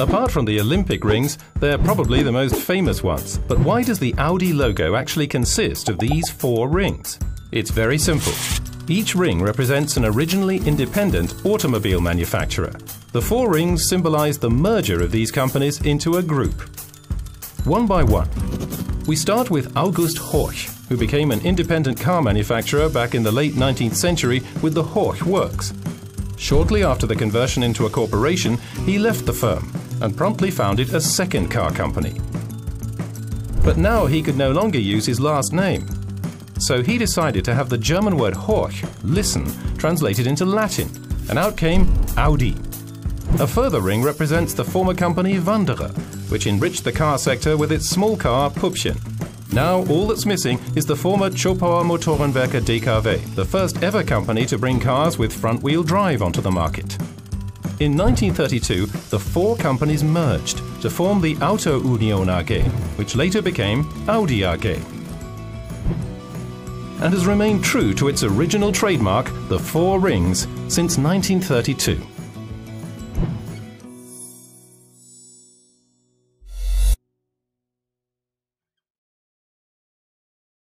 Apart from the Olympic rings, they're probably the most famous ones. But why does the Audi logo actually consist of these four rings? It's very simple. Each ring represents an originally independent automobile manufacturer. The four rings symbolize the merger of these companies into a group. One by one. We start with August Horch, who became an independent car manufacturer back in the late 19th century with the Horch Works. Shortly after the conversion into a corporation, he left the firm and promptly founded a second car company. But now he could no longer use his last name. So he decided to have the German word Horch, listen, translated into Latin, and out came Audi. A further ring represents the former company Wanderer, which enriched the car sector with its small car Puppchen. Now all that's missing is the former Zschopauer Motorenwerke DKW, the first ever company to bring cars with front-wheel drive onto the market. In 1932, the four companies merged to form the Auto Union AG, which later became Audi AG. And has remained true to its original trademark, the four rings, since 1932.